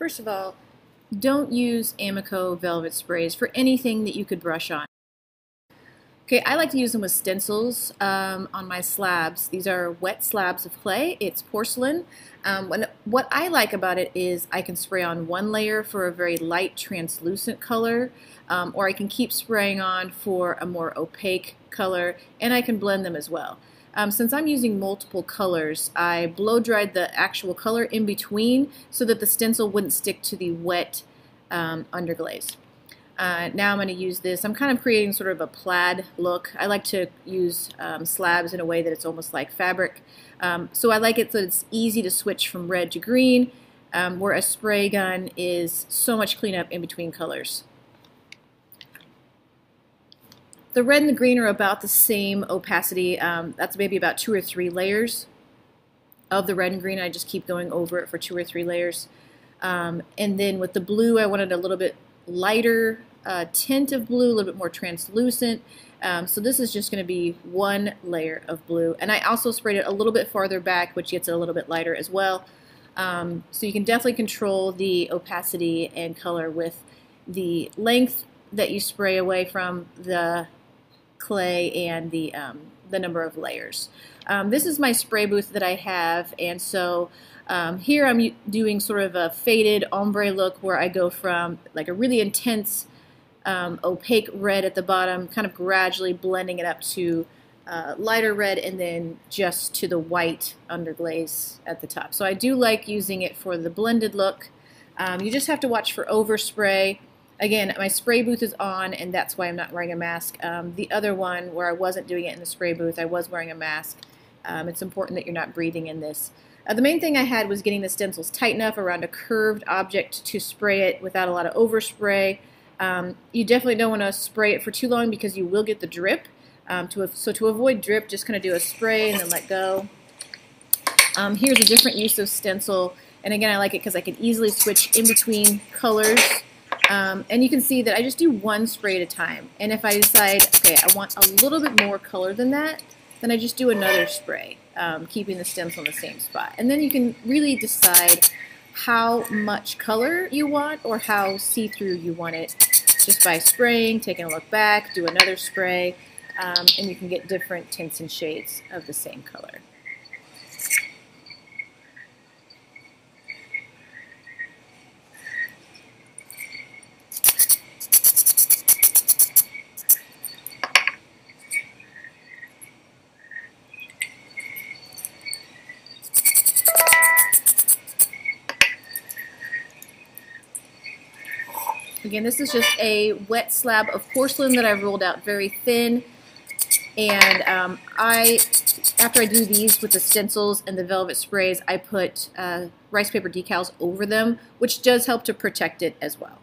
First of all, don't use Amaco velvet sprays for anything that you could brush on. Okay, I like to use them with stencils um, on my slabs. These are wet slabs of clay. It's porcelain. Um, when, what I like about it is I can spray on one layer for a very light translucent color, um, or I can keep spraying on for a more opaque color, and I can blend them as well. Um, since I'm using multiple colors, I blow dried the actual color in between so that the stencil wouldn't stick to the wet um, underglaze. Uh, now I'm going to use this. I'm kind of creating sort of a plaid look. I like to use um, slabs in a way that it's almost like fabric. Um, so I like it so it's easy to switch from red to green, um, where a spray gun is so much cleanup in between colors. The red and the green are about the same opacity. Um, that's maybe about two or three layers of the red and green. I just keep going over it for two or three layers. Um, and then with the blue, I wanted a little bit lighter uh, tint of blue, a little bit more translucent. Um, so this is just going to be one layer of blue. And I also sprayed it a little bit farther back, which gets it a little bit lighter as well. Um, so you can definitely control the opacity and color with the length that you spray away from the clay and the, um, the number of layers. Um, this is my spray booth that I have, and so um, here I'm doing sort of a faded ombre look where I go from like a really intense um, opaque red at the bottom, kind of gradually blending it up to uh, lighter red and then just to the white underglaze at the top. So I do like using it for the blended look. Um, you just have to watch for overspray Again, my spray booth is on, and that's why I'm not wearing a mask. Um, the other one, where I wasn't doing it in the spray booth, I was wearing a mask. Um, it's important that you're not breathing in this. Uh, the main thing I had was getting the stencils tight enough around a curved object to spray it without a lot of overspray. Um, you definitely don't want to spray it for too long because you will get the drip. Um, to so to avoid drip, just kind of do a spray and then let go. Um, here's a different use of stencil. And again, I like it because I can easily switch in between colors. And you can see that I just do one spray at a time. And if I decide, okay, I want a little bit more color than that, then I just do another spray, um, keeping the stems on the same spot. And then you can really decide how much color you want or how see-through you want it just by spraying, taking a look back, do another spray, um, and you can get different tints and shades of the same color. Again, this is just a wet slab of porcelain that I've rolled out very thin. And um, I, after I do these with the stencils and the velvet sprays, I put uh, rice paper decals over them, which does help to protect it as well.